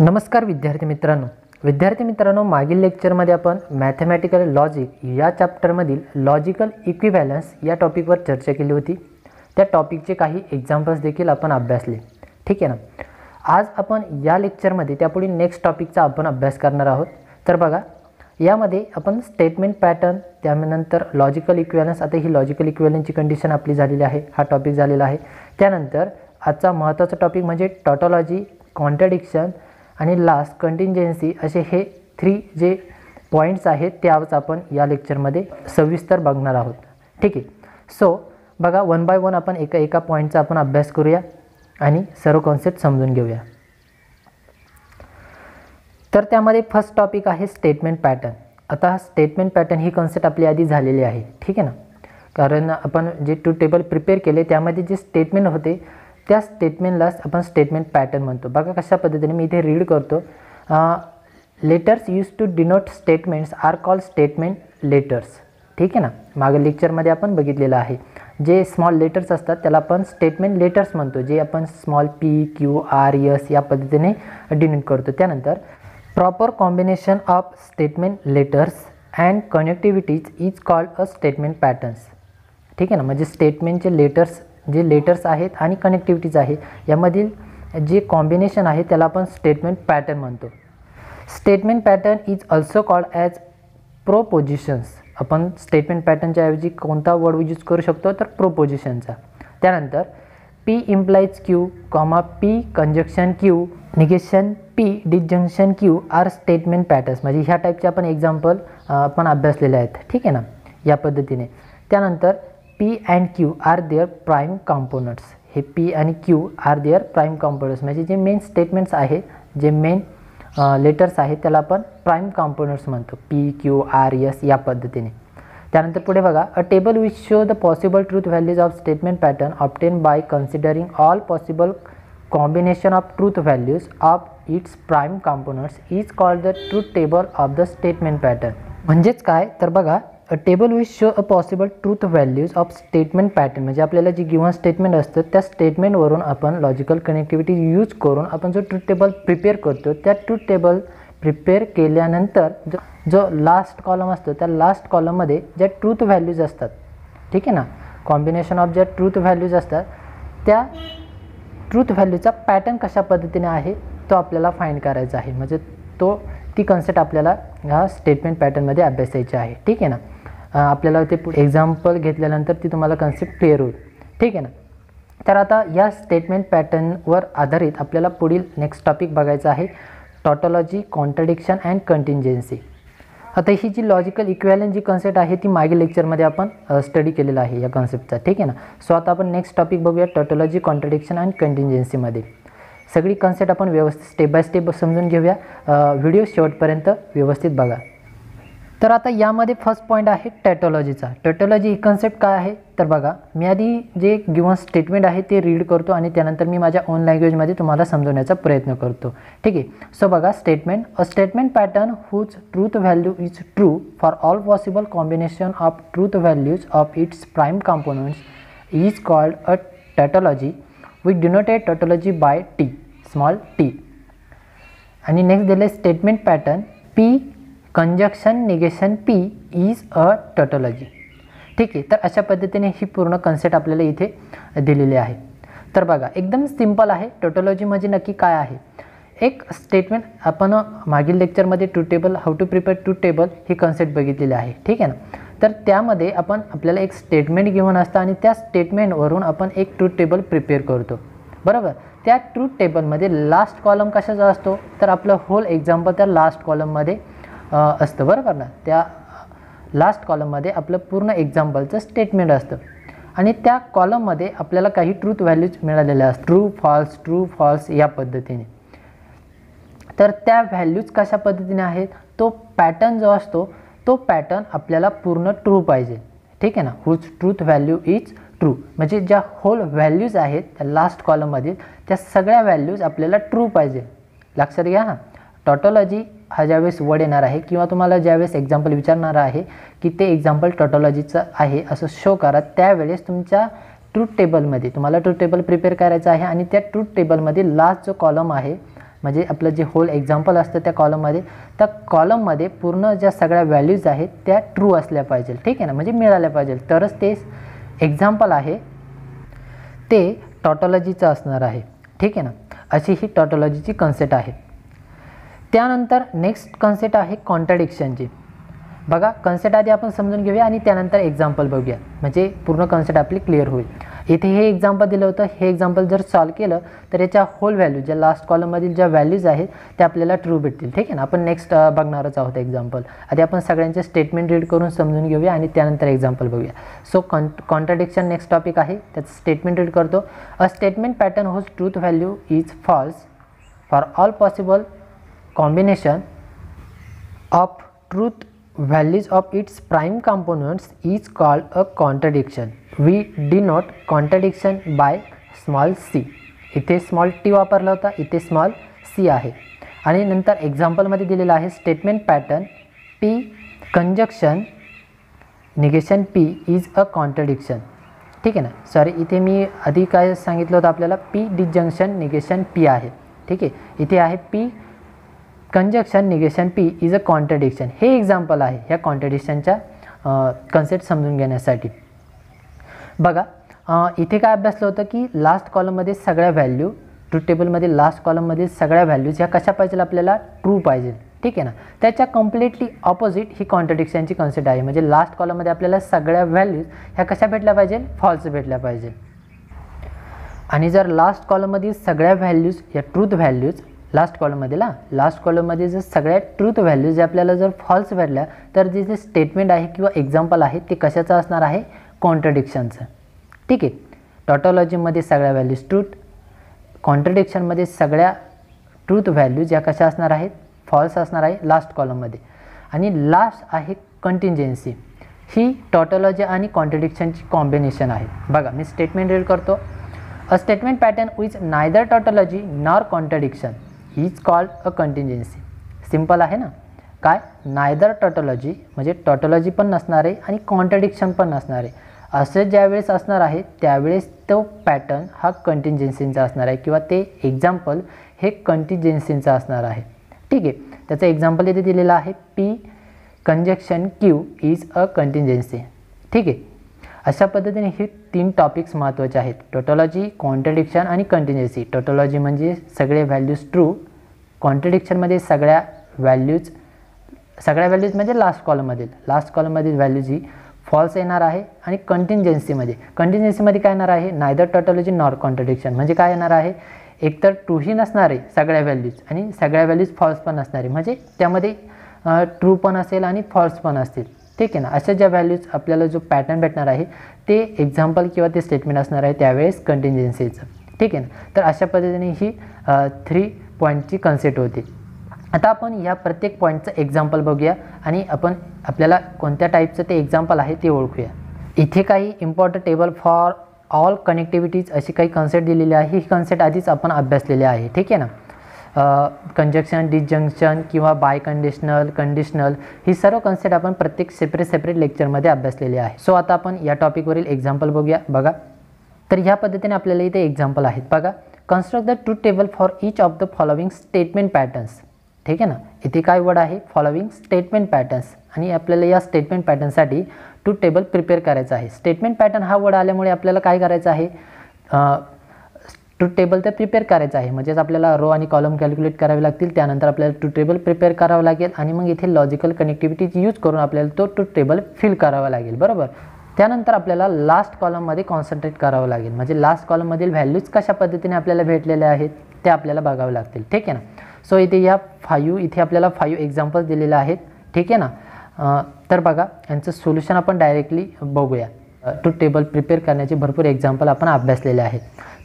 नमस्कार विद्यार्थी मित्रांनो. विद्यार्थी मित्रांनो मागील लेक्चरमध्ये आपण मॅथमॅटिकल लॉजिक या चॅप्टरमधील लॉजिकल इक्विबॅलन्स या टॉपिकवर चर्चा केली होती. त्या टॉपिकचे काही एक्झाम्पल्स देखील आपण अभ्यासले. ठीक आहे ना? आज आपण या लेक्चरमध्ये त्यापुढे नेक्स्ट टॉपिकचा आपण अभ्यास करणार आहोत. तर बघा यामध्ये आपण स्टेटमेंट पॅटर्न त्यानंतर लॉजिकल इक्विबॅलन्स आता ही लॉजिकल इक्विबॅलन्सची कंडिशन आपली झालेली आहे हा टॉपिक झालेला आहे. त्यानंतर आजचा महत्त्वाचा टॉपिक म्हणजे टॉटॉलॉजी कॉन्ट्रडिक्शन आणि लास्ट कंटिंजन्सी असे हे थ्री जे पॉईंट्स आहेत ते आज आपण या लेक्चरमध्ये सविस्तर बघणार आहोत. ठीक आहे? सो बघा वन बाय वन आपण एका एका पॉईंटचा आपण अभ्यास करूया आणि सर्व कॉन्सेप्ट समजून घेऊया. तर त्यामध्ये फर्स्ट टॉपिक आहे स्टेटमेंट पॅटर्न आता स्टेटमेंट पॅटर्न ही कॉन्सेप्ट आपली आधी झालेली आहे. ठीक आहे ना? कारण आपण जे टू टेबल प्रिपेअर केले त्यामध्ये जे स्टेटमेंट होते त्या स्टेटमेंटलाच आपण स्टेटमेंट पॅटर्न म्हणतो. बघा कशा पद्धतीने मी इथे रीड करतो. Letters use to denote statements are call statement letters ठीक आहे ना? मागं लेक्चरमध्ये आपण बघितलेलं आहे. जे स्मॉल लेटर्स असतात त्याला आपण स्टेटमेंट लेटर्स म्हणतो. जे आपण small P Q R S या पद्धतीने डिनोट करतो. त्यानंतर proper combination of statement letters and connectivities is called a statement patterns ठीक आहे ना? म्हणजे स्टेटमेंटचे लेटर्स जे लेटर्स आहेत आणि कनेक्टिव्हिटीज आहे यामधील जे कॉम्बिनेशन आहे त्याला आपण स्टेटमेंट पॅटर्न म्हणतो. Statement pattern is also called as propositions आपण स्टेटमेंट पॅटर्नच्या ऐवजी कोणता वर्ड यूज करू शकतो तर प्रोपोजिशनचा त्यानंतर P implies Q comma P conjunction Q negation P disjunction Q are statement patterns म्हणजे ह्या टाईपचे आपण एक्झाम्पल आपण अभ्यासलेले आहेत. ठीक आहे ना? या पद्धतीने. त्यानंतर P and Q are their prime components हे पी आणि Q are their prime components म्हणजे जे मेन स्टेटमेंट्स आहे जे मेन लेटर्स आहेत त्याला आपण प्राईम कॉम्पोनंट्स म्हणतो. पी क्यू आर एस या पद्धतीने. त्यानंतर पुढे बघा. A table which show the possible truth values of statement pattern obtain by considering all possible combination of truth values of its prime components is called the truth table of the statement pattern म्हणजेच काय? तर बघा a table which show a possible truth values of statement pattern म्हणजे आपल्याला जी given statement असतं त्या स्टेटमेंटवरून आपण logical connectivity use करून आपण जो ट्रूथ टेबल प्रिपेअर करतो त्या ट्रूथ टेबल प्रिपेअर केल्यानंतर जो जो लास्ट कॉलम असतो त्या लास्ट कॉलममध्ये ज्या ट्रूथ व्हॅल्यूज असतात ठीक आहे ना? कॉम्बिनेशन ऑफ ज्या ट्रूथ व्हॅल्यूज असतात त्या ट्रूथ व्हॅल्यूचा पॅटर्न कशा पद्धतीने आहे तो आपल्याला फाईंड करायचा आहे. म्हणजे तो ती कन्सेप्ट आपल्याला ह्या स्टेटमेंट पॅटर्नमध्ये अभ्यासायची आहे. ठीक आहे ना? आपल्याला ते एक्झाम्पल घेतल्यानंतर ती तुम्हाला कन्सेप्ट क्लिअर होईल. ठीक आहे ना? तर आता या स्टेटमेंट पॅटर्नवर आधारित आपल्याला पुढील नेक्स्ट टॉपिक बघायचं आहे टॉटॉलॉजी कॉन्ट्रडिक्शन अँड कंटिंजन्सी आता ही जी लॉजिकल इक्वॅलन जी कन्सेप्ट आहे ती मागील लेक्चरमध्ये आपण स्टडी केलेला आहे या कन्सेप्टचा ठीक आहे ना? सो आता आपण नेक्स्ट टॉपिक बघूया टॉटॉलॉजी कॉन्ट्रडिक्शन अँड कंटिंजन्सीमध्ये सगळी कन्सेप्ट आपण व्यवस्थित स्टेप बाय स्टेप समजून घेऊया. व्हिडिओ शेवटपर्यंत व्यवस्थित बघा. तर आता यामध्ये फर्स्ट पॉईंट आहे टॅटॉलॉजीचा टॅटॉलॉजी ही कन्सेप्ट काय आहे? तर बघा मी आधी जे गिवन स्टेटमेंट आहे ते रीड करतो आणि त्यानंतर मी माझ्या ओन लँग्वेजमध्ये तुम्हाला समजवण्याचा प्रयत्न करतो. ठीक आहे? सो बघा statement a statement pattern whose truth value is true for all possible combination of truth values of its prime components is called a tautology we denoted tautology by T small T आणि next दिले statement pattern P conjunction negation P is a tautology ठीक आहे तर अशा पद्धतीने ही पूर्ण concept आपल्याला इथे दिलेली आहे. तर बघा एकदम सिंपल आहे. टोटॉलॉजी म्हणजे नक्की काय आहे? एक स्टेटमेंट आपण मागील लेक्चरमध्ये two table how to prepare two table he concept बघितलेली आहे. ठीक आहे ना? तर त्यामध्ये आपण आपल्याला एक स्टेटमेंट घेऊन असतं आणि त्या स्टेटमेंटवरून आपण एक ट्रूथ टेबल प्रिपेअर करतो. बरोबर? त्या ट्रूथ टेबलमध्ये लास्ट कॉलम कशाचा असतो? तर आपलं होल एक्झाम्पल त्या लास्ट कॉलममध्ये असतं. बरोबर ना? त्या लास्ट कॉलममध्ये आपलं पूर्ण एक्झाम्पलचं स्टेटमेंट असतं. आणि त्या कॉलममध्ये आपल्याला काही ट्रूथ व्हॅल्यूज मिळालेल्या असतात. ट्रू फॉल्स ट्रू फॉल्स या पद्धतीने. तर त्या व्हॅल्यूज कशा पद्धतीने आहेत? तो पॅटर्न जो असतो तो पॅटर्न आपल्याला पूर्ण ट्रू पाहिजे. ठीक आहे ना? Whose truth value is true म्हणजे ज्या होल व्हॅल्यूज आहेत त्या लास्ट कॉलममधील त्या सगळ्या व्हॅल्यूज आपल्याला ट्रू पाहिजे. लक्षात घ्या हां टॉटॉलॉजी हा ज्यावेळेस वर्ड येणार आहे किंवा तुम्हाला ज्यावेळेस एक्झाम्पल विचारणार आहे की ते एक्झाम्पल टॉटॉलॉजीचं आहे असं शो करा त्यावेळेस तुमच्या ट्रूथ टेबलमध्ये तुम्हाला ट्रूथ टेबल प्रिपेअर करायचं आहे आणि त्या ट्रूथ टेबलमध्ये लास्ट जो कॉलम आहे म्हणजे आपलं जे होल एक्झाम्पल असतं त्या कॉलममध्ये त्या कॉलममध्ये पूर्ण ज्या सगळ्या व्हॅल्यूज आहेत त्या ट्रू असल्या पाहिजे ठीक आहे ना? म्हणजे मिळाल्या पाहिजे. तरच ते एक्झाम्पल आहे ते टॉटॉलॉजीचं असणार आहे ठीक आहे ना? अशी ही टॉटॉलॉजीची कन्सेप्ट आहे. त्यानंतर नेक्स्ट कन्सेप्ट आहे कॉन्ट्रडिक्शनची बघा कन्सेप्ट आधी आपण समजून घेऊया आणि त्यानंतर एक्झाम्पल बघूया. म्हणजे पूर्ण कन्सेप्ट आपली क्लिअर होईल. इथे हे एक्झाम्पल दिलं होतं. हे एक्झाम्पल जर सॉल्व केलं तर याच्या होल व्हॅल्यू ज्या लास्ट कॉलममधील ज्या व्हॅल्यूज आहेत त्या आपल्याला ट्रू भेटतील. ठीक आहे ना? आपण नेक्स्ट बघणारच आहोत एक्झाम्पल आधी आपण सगळ्यांचे स्टेटमेंट रीड करून समजून घेऊया आणि त्यानंतर एक्झाम्पल बघूया. So con contradiction next topic आहे. त्याचं स्टेटमेंट रीड करतो. A statement pattern whose truth value is false for all possible combination of truth values of its prime components is called a contradiction. We denote contradiction by small c. इथे small T वापरला होता. इथे small C आहे. आणि नंतर एक्झाम्पलमध्ये दिलेलं आहे. Statement pattern P conjunction negation P is a contradiction ठीक आहे ना? सॉरी इथे मी आधी काय सांगितलं होतं आपल्याला? पी डिजंक्शन निगेशन पी आहे. ठीक आहे? इथे आहे P conjunction negation P is a contradiction हे एक्झाम्पल आहे. ह्या कॉन्ट्रडिक्शनच्या कन्सेप्ट समजून घेण्यासाठी. बघा इथे काय अभ्यासलं होतं की लास्ट कॉलममध्ये सगळ्या व्हॅल्यू ट्रूथ टेबलमध्ये लास्ट कॉलममध्ये सगळ्या व्हॅल्यूज ह्या कशा पाहिजे आपल्याला? ट्रू पाहिजे. ठीक आहे ना? त्याच्या कम्प्लिटली ऑपोजिट ही कॉन्ट्रडिक्शनची कन्सेप्ट आहे. म्हणजे लास्ट कॉलममध्ये आपल्याला सगळ्या व्हॅल्यूज ह्या कशा भेटल्या पाहिजे? फॉल्स भेटल्या पाहिजे. आणि जर लास्ट कॉलममधील सगळ्या व्हॅल्यूज या ट्रूथ व्हॅल्यूज लास्ट कॉलममध्ये ना लास्ट कॉलममध्ये जर सगळ्या ट्रूथ व्हॅल्यूज आपल्याला जर फॉल्स भेटल्या तर जे जे स्टेटमेंट आहे किंवा एक्झाम्पल आहे ते कशाचं असणार आहे? कॉन्ट्रडिक्शनचं ठीक आहे? टॉटॉलॉजीमध्ये सगळ्या व्हॅल्यूज ट्रूथ कॉन्ट्रडिक्शनमध्ये सगळ्या ट्रूथ व्हॅल्यूज या कशा असणार आहेत? फॉल्स असणार आहे लास्ट कॉलममध्ये आणि लास्ट आहे कंटिन्जन्सी ही टॉटॉलॉजी आणि कॉन्ट्रडिक्शनची कॉम्बिनेशन आहे. बघा मी स्टेटमेंट रीड करतो. A statement pattern which neither tautology nor contradiction is called a contingency simple आहे ना? काय? नायदर टॉटॉलॉजी म्हणजे टॉटॉलॉजी पण नसणार आहे आणि कॉन्ट्रडिक्शन पण नसणार. आहे असं ज्यावेळेस असणार आहे त्यावेळेस तो पॅटर्न हा कंटिन्जन्सींचा असणार आहे किंवा ते एक्झाम्पल हे कंटिन्जन्सींचं असणार आहे. ठीक आहे? त्याचं एक्झाम्पल इथे दिलेलं आहे P conjunction Q is a contingency ठीक आहे? अशा पद्धतीने हे तीन टॉपिक्स महत्त्वाचे आहेत. टोटॉलॉजी कॉन्ट्रडिक्शन आणि कंटिन्युअसी टोटॉलॉजी म्हणजे सगळे व्हॅल्यूज ट्रू कॉन्ट्रडिक्शनमध्ये सगळ्या व्हॅल्यूज सगळ्या व्हॅल्यूज म्हणजे लास्ट कॉलममधील लास्ट कॉलममधील व्हॅल्यूज ही फॉल्स येणार आहे आणि कंटिन्जन्सीमध्ये कंटिन्जन्सीमध्ये काय येणार आहे? नायदर टोटॉलॉजी नॉर कॉन्ट्रडिक्शन म्हणजे काय येणार आहे? एकतर ट्रूही नसणार आहे सगळ्या व्हॅल्यूज आणि सगळ्या व्हॅल्यूज फॉल्स पण असणार. आहे म्हणजे त्यामध्ये ट्रू पण असेल आणि फॉल्स पण असतील. ठीक आहे ना? अशा ज्या व्हॅल्यूज आपल्याला जो पॅटर्न भेटणार आहे ते एक्झाम्पल किंवा ते स्टेटमेंट असणार आहे त्यावेळेस कंटिन्जन्सीचं ठीक आहे ना? तर अशा पद्धतीने ही थ्री पॉईंटची कन्सेप्ट होती. आता आपण या प्रत्येक पॉईंटचं एक्झाम्पल बघूया आणि आपण आपल्याला कोणत्या टाईपचं ते एक्झाम्पल आहे ते ओळखूया. इथे काही important table for all connectivities अशी काही कन्सेप्ट दिलेली आहे. ही कन्सेप्ट आधीच आपण अभ्यासलेली आहे. ठीक आहे ना? कंजक्शन डिजंक्शन किंवा बाय कंडिशनल कंडिशनल ही सर्व कन्सेप्ट आपण प्रत्येक सेपरेट सेपरेट लेक्चरमध्ये अभ्यासलेली आहे. सो आता आपण या टॉपिकवरील एक्झाम्पल बघूया. बघा. तर ह्या पद्धतीने आपल्याला इथे एक्झाम्पल आहेत. बघा. Construct the truth table for each of the following statement patterns ठीक आहे ना? इथे काय वर्ड आहे? फॉलोविंग स्टेटमेंट पॅटर्न्स आणि आपल्याला या स्टेटमेंट पॅटर्नसाठी टू टेबल प्रिपेअर करायचं आहे. स्टेटमेंट पॅटर्न हा वर्ड आल्यामुळे आपल्याला काय करायचं आहे? ट्रूथ टेबल तर प्रिपेअर करायचं आहे. म्हणजेच आपल्याला रो आणि कॉलम कॅल्क्युलेट करावे लागतील. त्यानंतर आपल्याला ट्रूथ टेबल प्रिपेअर करावं लागेल. आणि मग इथे लॉजिकल कनेक्टिव्हिटीज यूज करून आपल्याला तो ट्रूथ टेबल फिल करावा लागेल. बरोबर? त्यानंतर आपल्याला लास्ट कॉलममध्ये कॉन्सन्ट्रेट करावं लागेल. म्हणजे लास्ट कॉलममधील व्हॅल्यूज कशा पद्धतीने आपल्याला भेटलेल्या आहेत ते आपल्याला बघावं लागतील. ठीक आहे ना? सो इथे या फायू इथे आपल्याला फायू एक्झाम्पल्स दिलेले आहेत. ठीक आहे ना? तर बघा यांचं सोल्युशन आपण डायरेक्टली बघूया. टू टेबल प्रिपेअर करण्याचे भरपूर एक्झाम्पल आपण अभ्यासलेले आहेत.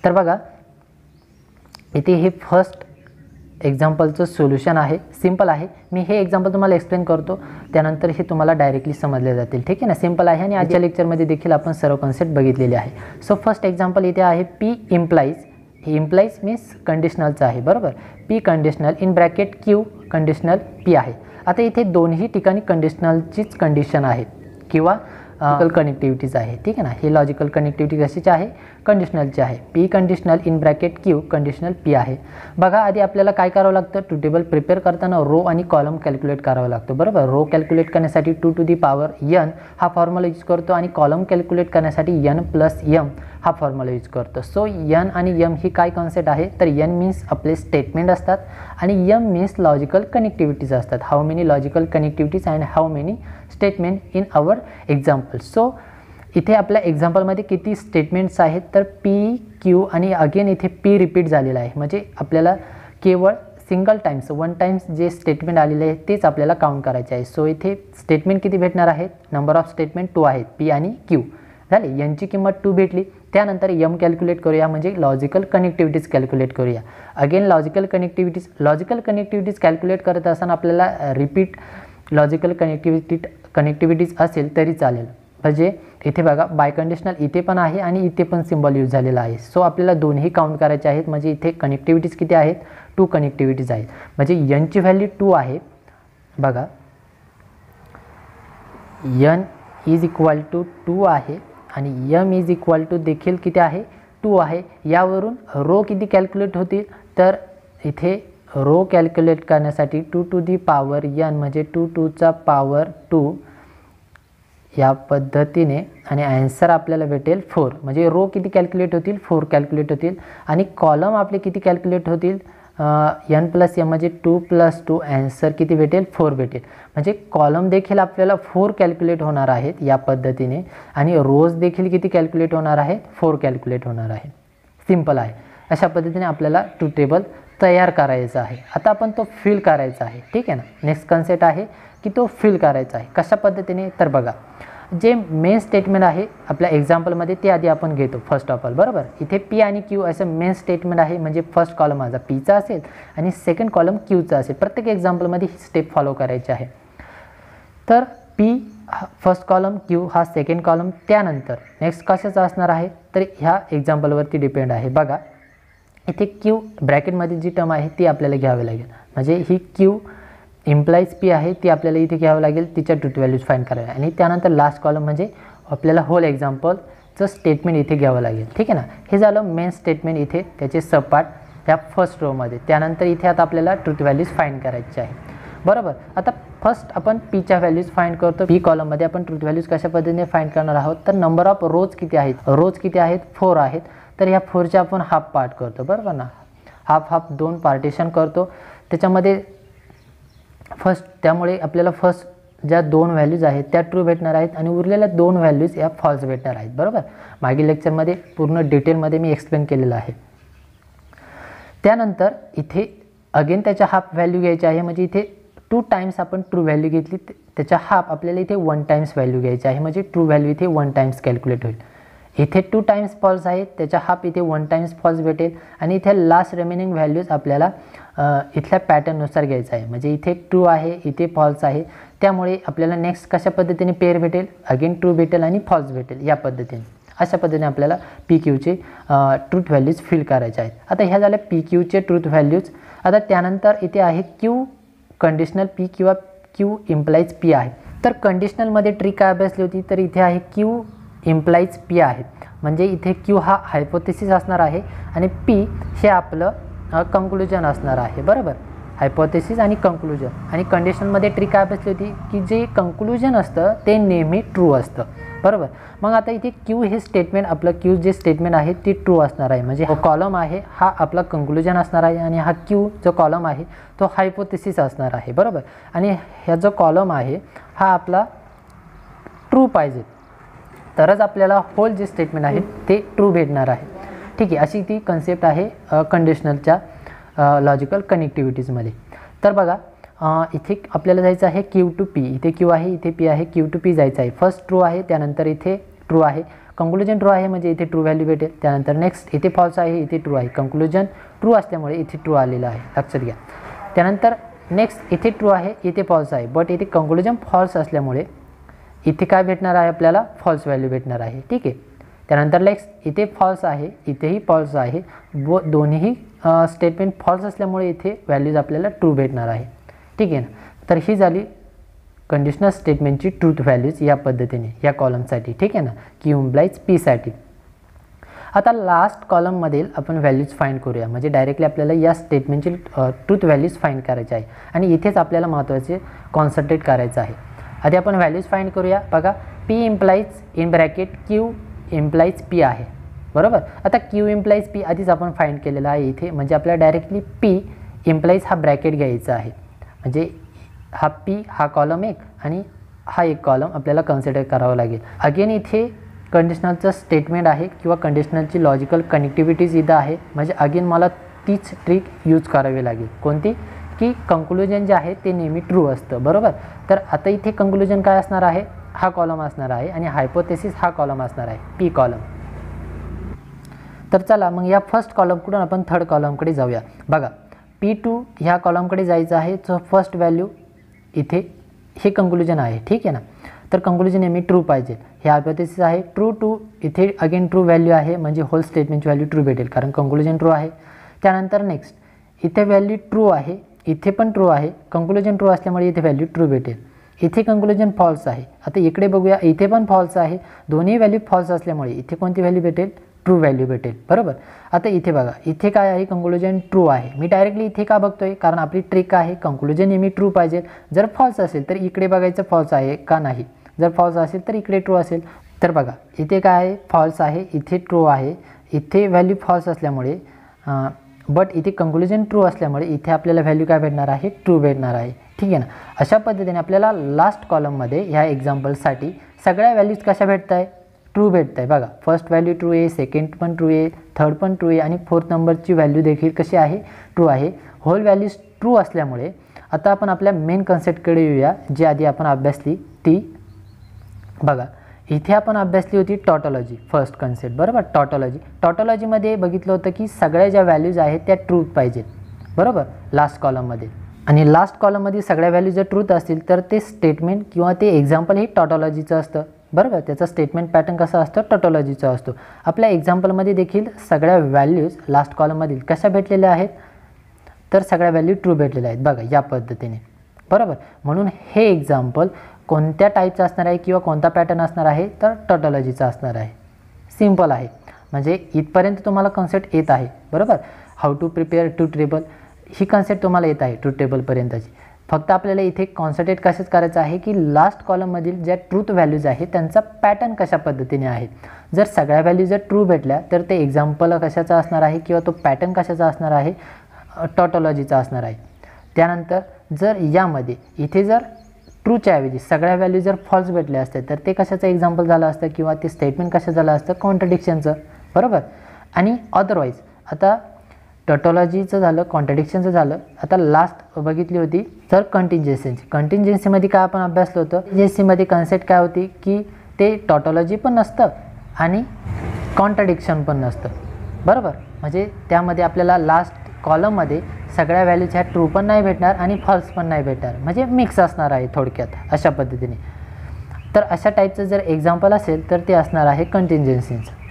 तर बघा इथे हे फर्स्ट एक्झाम्पलचं सोल्युशन आहे. सिंपल आहे. मी हे एक्झाम्पल तुम्हाला एक्सप्लेन करतो. त्यानंतर हे तुम्हाला डायरेक्टली समजले जातील. ठीक आहे ना? सिंपल आहे आणि आजच्या लेक्चरमध्ये देखील आपण सर्व कन्सेप्ट बघितलेले आहे. सो फर्स्ट एक्झाम्पल इथे आहे पी इम्प्लाईज हे इम्प्लाईज मीन्स कंडिशनलचं आहे. बरोबर? P conditional in bracket Q conditional P आहे. आता इथे दोन्ही ठिकाणी कंडिशनलचीच कंडिशन आहे किंवा लॉजिकल कनेक्टिव्हिटीज आहे. ठीक आहे ना? हे लॉजिकल कनेक्टिव्हिटी कशाची आहे? कंडिशनलची आहे. P conditional in bracket Q conditional P आहे. बघा आधी आपल्याला काय करावं लागतं? टू टेबल प्रिपेअर करताना रो आणि कॉलम कॅल्क्युलेट करावं लागतं. बरोबर? रो कॅल्क्युलेट करण्यासाठी two to the power N हा फॉर्म्युला यूज करतो आणि कॉलम कॅल्क्युलेट करण्यासाठी यन प्लस यम हा फॉर्म्युला यूज करतो. सो यन आणि यम ही काय कॉन्सेप्ट आहे? तर यन मीन्स आपले स्टेटमेंट असतात आणि यम मीन्स लॉजिकल कनेक्टिव्हिटीज असतात. How many logical connectivities and how many statement in our example so इथे आपल्या एक्झाम्पलमध्ये किती स्टेटमेंट्स आहेत तर पी क्यू आणि अगेन इथे पी रिपीट झालेलं आहे. म्हणजे आपल्याला केवळ सिंगल टाईम्स वन टाइम्स जे स्टेटमेंट आलेले आहे तेच आपल्याला काउंट करायचे आहे. सो इथे स्टेटमेंट किती भेटणार आहेत? नंबर ऑफ स्टेटमेंट टू आहेत पी आणि क्यू झाले? यांची किंमत टू भेटली. त्यानंतर यम कॅल्क्युलेट करूया म्हणजे लॉजिकल कनेक्टिव्हिटीज कॅल्क्युलेट करूया. Again logical connectivities logical connectivities calculate करत असताना आपल्याला रिपीट लॉजिकल कनेक्टिव्हिटी कनेक्टिव्हिटीज असेल तरी चालेल. म्हणजे इथे बघा बाय कंडिशनल इथे पण आहे आणि इथे पण सिम्बॉल यूज झालेला आहे. सो आपल्याला दोन्ही काउंट करायचे आहेत. म्हणजे इथे कनेक्टिव्हिटीज किती आहेत? टू कनेक्टिव्हिटीज आहेत. म्हणजे यनची व्हॅल्यू टू आहे. बघा. N is equal to two आहे आणि यम इज इक्वल टू देखील किती आहे? टू आहे. यावरून रो किती कॅल्क्युलेट होतील? तर इथे रो कॅल्क्युलेट करण्यासाठी two to the power N म्हणजे टू टूचा पॉवर टू या पद्धतीने आणि ॲन्सर आपल्याला भेटेल फोर म्हणजे रो किती कॅल्क्युलेट होतील? फोर कॅल्क्युलेट होतील. आणि कॉलम आपले किती कॅल्क्युलेट होतील? यन प्लस यम म्हणजे टू प्लस टू ॲन्सर किती भेटेल? फोर भेटेल. म्हणजे कॉलम देखील आपल्याला फोर कॅल्क्युलेट होणार आहेत या पद्धतीने. आणि रोज देखील किती कॅल्क्युलेट होणार आहेत? फोर कॅल्क्युलेट होणार आहे सिंपल आहे. अशा पद्धतीने आपल्याला टू टेबल तयार करायचं आहे. आता आपण तो फिल करायचा आहे. ठीक आहे ना? नेक्स्ट कन्सेप्ट आहे. की तो फिल करायचा आहे. कशा पद्धतीने? तर बघा जे मेन स्टेटमेंट आहे आपल्या एक्झाम्पलमध्ये ते आधी आपण घेतो फर्स्ट ऑफ ऑल बरोबर? इथे पी आणि क्यू असं मेन स्टेटमेंट आहे म्हणजे फर्स्ट कॉलम माझा पीचा असेल आणि सेकंड कॉलम क्यूचा असेल. प्रत्येक एक्झाम्पलमध्ये ही स्टेप फॉलो करायची आहे. तर पी फर्स्ट कॉलम क्यू हा सेकंड कॉलम त्यानंतर नेक्स्ट कशाचा असणार आहे? तर ह्या एक्झाम्पलवरती डिपेंड आहे. बघा इथे क्यू ब्रॅकेटमध्ये जी टर्म आहे ती आपल्याला घ्यावी लागेल. म्हणजे ही क्यू इम्प्लाईज पी आहे ती आपल्याला इथे घ्यावं लागेल तिच्या ट्रूथ व्हॅल्यूज फाईन करायला. आणि त्यानंतर लास्ट कॉलम म्हणजे आपल्याला होल एक्झाम्पलचं स्टेटमेंट इथे घ्यावं लागेल. ठीक आहे ना? हे झालं मेन स्टेटमेंट इथे त्याचे सपाट ह्या फर्स्ट रोमध्ये त्यानंतर इथे आता आपल्याला ट्रूथ व्हॅल्यूज फाईन करायचे आहे. बरोबर? आता फर्स्ट आपण पीच्या व्हॅल्यूज फाईंड करतो. पी कॉलममध्ये आपण ट्रूथ व्हॅल्यूज कशा पद्धतीने फाईंड करणार आहोत? तर नंबर ऑफ रोज किती आहेत? रोज किती आहेत? फोर आहेत. तर ह्या फोरचे आपण हाफ पार्ट करतो. बरोबर ना? हाफ हाफ दोन पार्टिशन करतो. त्याच्यामध्ये फर्स्ट त्यामुळे आपल्याला फर्स्ट ज्या दोन व्हॅल्यूज आहेत त्या ट्रू भेटणार आहेत आणि उरलेल्या दोन व्हॅल्यूज या फॉल्स भेटणार आहेत. बरोबर? मागील लेक्चरमध्ये पूर्ण डिटेलमध्ये मी एक्सप्लेन केलेलं आहे. त्यानंतर इथे अगेन त्याच्या हाफ व्हॅल्यू घ्यायची आहे. म्हणजे इथे टू टाईम्स आपण ट्रू व्हॅल्यू घेतली त्याच्या हाफ आपल्याला इथे वन टाईम्स व्हॅल्यू घ्यायची आहे. म्हणजे ट्रू व्हॅल्यू इथे वन टाईम्स कॅल्क्युलेट होईल. इथे टू टाईम्स फॉल्स आहेत त्याच्या हाफ इथे वन टाईम्स फॉल्स भेटेल आणि इथे लास्ट रिमेनिंग व्हॅल्यूज आपल्याला इथल्या पॅटर्ननुसार घ्यायचं आहे. म्हणजे इथे ट्रू आहे इथे फॉल्स आहे. त्यामुळे आपल्याला नेक्स्ट कशा पद्धतीने पेअर भेटेल? अगेन ट्रू भेटेल आणि फॉल्स भेटेल या पद्धतीने. अशा पद्धतीने आपल्याला पी क्यूचे ट्रूथ व्हॅल्यूज फिल करायचे आहेत. आता ह्या झाल्या पी क्यूचे ट्रूथ व्हॅल्यूज आता त्यानंतर इथे आहे क्यू कंडिशनल पी किंवा क्यू इम्प्लाईज पी आहे. तर कंडिशनलमध्ये ट्रिक काय अभ्यासली होती? तर इथे आहे क्यू इम्प्लाईज पी आहे. म्हणजे इथे क्यू हा हायपोथेसिस असणार आहे आणि पी हे आपलं कंक्लुजन असणार आहे बरोबर? हायपोथेसिस आणि कंक्लुजन आणि कंडिशनमध्ये ट्रिक काय बसली होती की जे कंक्लुजन असतं ते नेहमी ट्रू असतं. बरोबर? मग आता इथे क्यू हे स्टेटमेंट आपलं क्यू जे स्टेटमेंट आहे ती ट्रू असणार आहे. म्हणजे कॉलम आहे हा आपला कंक्लुजन असणार आहे आणि हा क्यू जो कॉलम आहे तो हायपोथेसिस असणार आहे. बरोबर? आणि ह्या जो कॉलम आहे हा आपला ट्रू पाहिजे. तरच आपल्याला होल जे स्टेटमेंट आहे ते ट्रू भेटणार आहे. ठीक आहे अशी ती कन्सेप्ट आहे कंडिशनलच्या लॉजिकल कनेक्टिव्हिटीजमध्ये तर बघा इथे आपल्याला जायचं आहे क्यू टू पी इथे क्यू आहे इथे पी आहे क्यू टू पी जायचं आहे. फर्स्ट ट्रू आहे त्यानंतर इथे ट्रू आहे. कंक्लुजन ट्रू आहे म्हणजे इथे ट्रू व्हॅल्यू भेटेल. त्यानंतर नेक्स्ट इथे फॉल्स आहे इथे ट्रू आहे. कंक्लुजन ट्रू असल्यामुळे इथे ट्रू आलेलं आहे. लक्षात घ्या. त्यानंतर नेक्स्ट इथे ट्रू आहे इथे फॉल्स आहे. बट इथे कंक्लुजन फॉल्स असल्यामुळे इथे काय भेटणार आहे आपल्याला? फॉल्स व्हॅल्यू भेटणार आहे. ठीक आहे? त्यानंतर लेक्स इथे फॉल्स आहे इथेही फॉल्स आहे. व दोन्हीही स्टेटमेंट फॉल्स असल्यामुळे इथे व्हॅल्यूज आपल्याला ट्रू भेटणार आहे. ठीक आहे ना? तर ही झाली कंडिशनल स्टेटमेंटची ट्रूथ व्हॅल्यूज या पद्धतीने या कॉलमसाठी ठीक आहे ना? क्यू इम्प्लाईज पीसाठी आता लास्ट कॉलममधील आपण व्हॅल्यूज फाईंड करूया. म्हणजे डायरेक्टली आपल्याला या स्टेटमेंटची ट्रूथ व्हॅल्यूज फाईंड करायचे आहे. आणि इथेच आपल्याला महत्त्वाचे कॉन्सन्ट्रेट करायचं आहे. आधी आपण व्हॅल्यूज फाईंड करूया. बघा P implies in bracket Q implies P आहे. बरोबर? आता क्यू इम्प्लाईज पी आधीच आपण फाईंड केलेला आहे इथे. म्हणजे आपल्याला डायरेक्टली पी इम्प्लाईज हा ब्रॅकेट घ्यायचा आहे. म्हणजे हा पी हा कॉलम एक आणि हा एक कॉलम आपल्याला कन्सिडर करावा लागेल. अगेन इथे कंडिशनलचं स्टेटमेंट आहे किंवा कंडिशनलची लॉजिकल कनेक्टिव्हिटीज इथं आहे. म्हणजे अगेन मला तीच ट्रिक यूज करावी लागेल. कोणती? की कंक्लुजन जे आहे ते नेहमी ट्रू असतं. बरोबर? तर आता इथे कंक्लुजन काय असणार आहे? हा कॉलम असणार आहे आणि हायपोथेसिस हा कॉलम असणार आहे पी कॉलम तर चला मग या फर्स्ट कॉलमकडून आपण थर्ड कॉलमकडे जाऊया. बघा पी टू ह्या कॉलमकडे जायचं आहे सो फर्स्ट व्हॅल्यू इथे हे कंक्लुजन आहे ठीक आहे ना? तर कंक्लुजन नेहमी ट्रू पाहिजे. हे हायपोथेसिस आहे ट्रू टू इथे अगेन ट्रू व्हॅल्यू आहे म्हणजे होल स्टेटमेंटची व्हॅल्यू ट्रू भेटेल कारण कंक्लुजन ट्रू आहे. त्यानंतर नेक्स्ट इथे व्हॅल्यू ट्रू आहे इथे पण ट्रू आहे कंक्लुजन ट्रू असल्यामुळे इथे व्हॅल्यू ट्रू भेटेल. इथे कंक्लुजन फॉल्स आहे. आता इकडे बघूया इथे पण फॉल्स आहे. दोन्ही व्हॅल्यू फॉल्स असल्यामुळे इथे कोणती व्हॅल्यू भेटेल? ट्रू व्हॅल्यू भेटेल. बरोबर? आता इथे बघा इथे काय आहे? कंक्लुजन ट्रू आहे. मी डायरेक्टली इथे का बघतोय? कारण आपली ट्रिक आहे. कंक्लुजन नेहमी ट्रू पाहिजे. जर फॉल्स असेल तर इकडे बघायचं फॉल्स आहे का नाही? जर फॉल्स असेल तर इकडे ट्रू असेल. तर बघा इथे काय आहे? फॉल्स आहे. इथे ट्रू आहे. इथे व्हॅल्यू फॉल्स असल्यामुळे बट इथे कंक्लुजन ट्रू असल्यामुळे इथे आपल्याला व्हॅल्यू काय भेटणार आहे? ट्रू भेटणार आहे. ठीक आहे ना? अशा पद्धतीने आपल्याला लास्ट कॉलममध्ये ह्या एक्झाम्पलसाठी सगळ्या व्हॅल्यूज कशा भेटत आहे ट्रू भेटत आहे बघा फर्स्ट व्हॅल्यू ट्रू आहे सेकंड पण ट्रू आहे थर्ड पण ट्रू आहे आणि फोर्थ नंबरची व्हॅल्यू देखील कशी आहे? ट्रू आहे. होल व्हॅल्यूज ट्रू असल्यामुळे आता आपण आपल्या मेन कन्सेप्टकडे येऊया जी आधी आपण अभ्यासली ती. बघा इथे आपण अभ्यासली होती टॉटॉलॉजी फर्स्ट कन्सेप्ट बरोबर? टॉटॉलॉजी टॉटॉलॉजीमध्ये बघितलं होतं की सगळ्या ज्या व्हॅल्यूज आहेत त्या ट्रू पाहिजेत. बरोबर? लास्ट कॉलममध्ये आणि लास्ट कॉलममध्ये सगळ्या व्हॅल्यू जर ट्रूथ असतील तर ते स्टेटमेंट किंवा ते एक्झाम्पल हे टॉटॉलॉजीचं असतं. बरोबर? त्याचं स्टेटमेंट पॅटर्न कसं असतं? टॉटॉलॉजीचा असतो. आपल्या एक्झाम्पलमध्ये देखील सगळ्या व्हॅल्यूज लास्ट कॉलममधील कशा भेटलेल्या आहेत? तर सगळ्या व्हॅल्यू ट्रू भेटलेल्या आहेत. बघा या पद्धतीने. बरोबर? म्हणून हे एक्झाम्पल कोणत्या टाईपचं असणार आहे किंवा कोणता पॅटर्न असणार आहे? तर टॉटॉलॉजीचा असणार आहे. सिंपल आहे. म्हणजे इथपर्यंत तुम्हाला कन्सेप्ट येत आहे. बरोबर? हाऊ टू प्रिपेअर टू ट्रिबल ही कन्सेप्ट तुम्हाला येत आहे ट्रूथ टेबलपर्यंतची फक्त आपल्याला इथे कॉन्सन्ट्रेट कशाच करायचं आहे की लास्ट कॉलममधील ज्या ट्रूथ व्हॅल्यूज आहेत त्यांचा पॅटर्न कशा पद्धतीने आहे जर सगळ्या व्हॅल्यू जर ट्रू भेटल्या तर ते एक्झाम्पल कशाचा असणार आहे किंवा तो पॅटर्न कशाचा असणार आहे? टॉटॉलॉजीचा असणार आहे. त्यानंतर जर यामध्ये इथे जर ट्रूच्या ऐवजी सगळ्या व्हॅल्यू जर फॉल्स भेटल्या असत्या तर ते कशाचं एक्झाम्पल झालं असतं किंवा ते स्टेटमेंट कशा झालं असतं? कॉन्ट्रडिक्शनचं बरोबर? आणि अदरवाईज आता टॉटॉलॉजीचं झालं कॉन्ट्रडिक्शनचं झालं. आता लास्ट बघितली होती तर कंटिंजन्सीची कंटिन्जन्सीमध्ये काय आपण अभ्यासलं होतं? कंटिन्जन्सीमध्ये कन्सेप्ट काय होती? की ते टॉटॉलॉजी पण नसतं आणि कॉन्ट्रडिक्शन पण नसतं. बरोबर? म्हणजे त्यामध्ये आपल्याला लास्ट कॉलममध्ये सगळ्या व्हॅल्यूज ह्या ट्रू पण नाही भेटणार आणि फॉल्स पण नाही भेटणार. म्हणजे मिक्स असणार आहे थोडक्यात अशा पद्धतीने. तर अशा टाईपचं जर एक्झाम्पल असेल तर ते असणार आहे कंटिन्जन्सीचं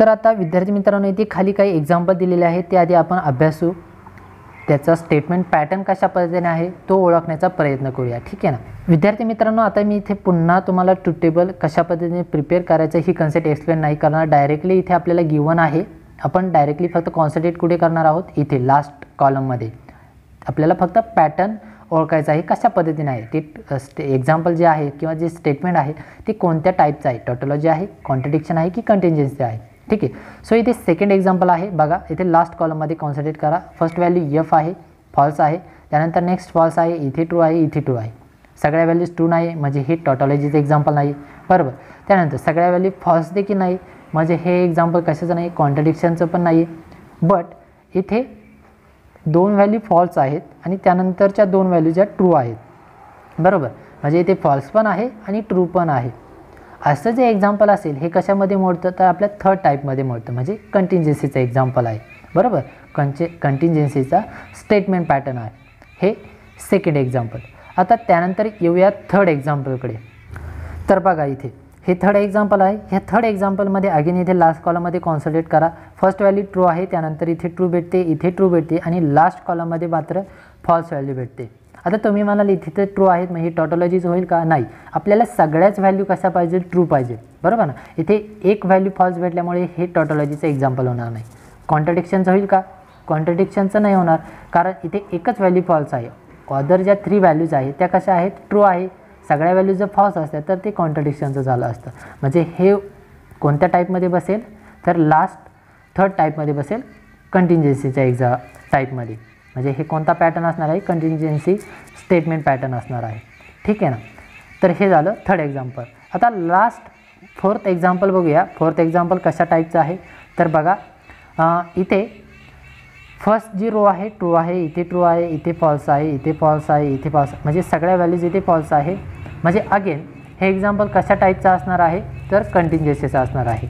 तर आता विद्यार्थी मित्रांनो इथे खाली काही एक्झाम्पल दिलेले आहेत. ते आधी आपण अभ्यासू. त्याचा स्टेटमेंट पॅटर्न कशा पद्धतीने आहे तो ओळखण्याचा प्रयत्न करूया. ठीक आहे ना? विद्यार्थी मित्रांनो आता मी इथे पुन्हा तुम्हाला टू टेबल कशा पद्धतीने प्रिपेअर करायचं ही कन्सेप्ट एक्सप्लेन नाही करणार. डायरेक्टली इथे आपल्याला गिवन आहे. आपण डायरेक्टली फक्त कॉन्सन्ट्रेट कुठे करणार आहोत? इथे लास्ट कॉलममध्ये आपल्याला फक्त पॅटर्न ओळखायचं आहे. कशा पद्धतीने आहे? ते स्टे एक्झाम्पल जे आहे किंवा जे स्टेटमेंट आहे ते कोणत्या टाईपचं आहे? टॉटॉलॉजी आहे कॉन्ट्रडिक्शन आहे की कंटेन्जन्सी आहे? ठीक आहे. सो इथे सेकंड एक्झाम्पल आहे. बघा इथे लास्ट कॉलममध्ये कॉन्सन्ट्रेट करा. फर्स्ट व्हॅल्यू यफ आहे फॉल्स आहे. त्यानंतर नेक्स्ट फॉल्स आहे इथे ट्रू आहे इथे ट्रू आहे. सगळ्या व्हॅल्यूज ट्रू नाही म्हणजे हे टॉटॉलॉजीचं एक्झाम्पल नाही बरोबर. त्यानंतर सगळ्या व्हॅल्यू फॉल्स देखील नाही म्हणजे हे एक्झाम्पल कशाचं नाही कॉन्ट्रडिक्शनचं पण नाही आहे बट इथे दोन व्हॅल्यू फॉल्स आहेत आणि त्यानंतरच्या दोन व्हॅल्यू ज्या ट्रू आहेत. बरोबर. म्हणजे इथे फॉल्स पण आहे आणि ट्रू पण आहे. असं जे एक्झाम्पल असेल हे कशामध्ये मोडतं? तर आपल्या थर्ड टाईपमध्ये मोडतं. म्हणजे कंटिन्जन्सीचं एक्झाम्पल आहे. बरोबर? कंचे कंटिन्जन्सीचा स्टेटमेंट पॅटर्न आहे. हे सेकंड एक्झाम्पल आता त्यानंतर येऊया थर्ड एक्झाम्पलकडे तर बघा इथे. हे थर्ड एक्झाम्पल आहे. ह्या थर्ड एक्झाम्पलमध्ये अगेन इथे लास्ट कॉलममध्ये कॉन्सन्ट्रेट करा. फर्स्ट व्हॅल्यू ट्रू आहे त्यानंतर इथे ट्रू भेटते इथे ट्रू भेटते आणि लास्ट कॉलममध्ये मात्र फॉल्स व्हॅल्यू भेटते. आता तुम्ही म्हणाले तर ट्रू आहेत मग ही टॉटॉलॉजीच होईल का? नाही. आपल्याला सगळ्याच व्हॅल्यू कशा पाहिजे? ट्रू पाहिजे. बरोबर ना? इथे एक व्हॅल्यू फॉल्स भेटल्यामुळे हे टॉटॉलॉजीचं एक्झाम्पल होणार नाही. कॉन्ट्रडिक्शनचं होईल का? कॉन्ट्रडिक्शनचं नाही होणार. कारण इथे एकच व्हॅल्यू फॉल्स आहे. अदर ज्या थ्री व्हॅल्यूज आहेत त्या कशा आहेत? ट्रू आहे. सगळ्या व्हॅल्यू जर फॉल्स असतात तर ते कॉन्ट्रडिक्शनचं झालं असतं. म्हणजे हे कोणत्या टाईपमध्ये बसेल? तर लास्ट थर्ड टाईपमध्ये बसेल कंटिन्जन्सीच्या एक्झा टाईपमध्ये म्हणजे हे कोणता पॅटर्न असणार आहे? कंटिन्जन्सी स्टेटमेंट पॅटर्न असणार आहे. ठीक आहे ना? तर हे झालं थर्ड एक्झाम्पल आता लास्ट फोर्थ एक्झाम्पल बघूया. फोर्थ एक्झाम्पल कशा टाईपचं आहे? तर बघा इथे फर्स्ट जी रो आहे ट्रू आहे इथे ट्रू आहे इथे फॉल्स आहे इथे फॉल्स आहे इथे फॉल्स म्हणजे सगळ्या व्हॅल्यूज इथे फॉल्स आहे. म्हणजे अगेन हे एक्झाम्पल कशा टाईपचं असणार आहे? तर कंटिन्युअसचं असणार आहे.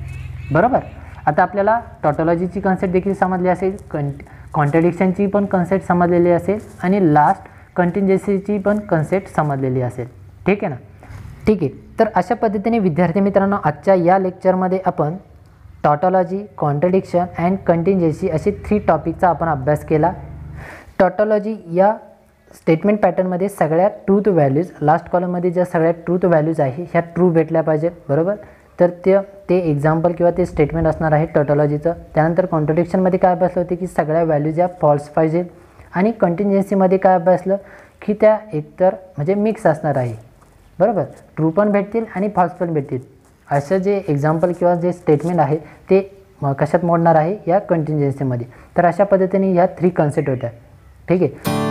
बरोबर? आता आपल्याला टॉटॉलॉजीची कन्सेप्ट देखील समजली असेल. कंट कॉन्ट्रडिक्शनची पण कन्सेप्ट समजलेली असेल आणि लास्ट कंटिन्युअसीची पण कन्सेप्ट समजलेली असेल. ठीक आहे ना? ठीक आहे. तर अशा पद्धतीने विद्यार्थी मित्रांनो आजच्या या लेक्चरमध्ये आपण टॉटॉलॉजी कॉन्ट्रडिक्शन अँड कंटिन्जन्सी असे थ्री टॉपिकचा आपण अभ्यास केला. टॉटॉलॉजी या स्टेटमेंट पॅटर्नमध्ये सगळ्या ट्रूथ व्हॅल्यूज लास्ट कॉलममध्ये ज्या सगळ्या ट्रूथ व्हॅल्यूज आहे ह्या ट्रू भेटल्या पाहिजेत. बरोबर? तर ते ते एक्झाम्पल किंवा ते स्टेटमेंट असणार आहे टॉटॉलॉजीचं त्यानंतर कॉन्ट्रडिक्शनमध्ये काय अभ्यासलं होते की सगळ्या व्हॅल्यूज या फॉल्स पाहिजेत आणि कंटिन्जन्सीमध्ये काय अभ्यासलं की त्या एकतर म्हणजे मिक्स असणार आहे. बरोबर? ट्रू पण भेटतील आणि फॉल्स पण भेटतील. असं जे एक्झाम्पल किंवा जे स्टेटमेंट आहे ते कशात मोडणार आहे? या कंटिन्जन्सीमध्ये तर अशा पद्धतीने ह्या थ्री कन्सेप्ट होत्या. ठीक आहे?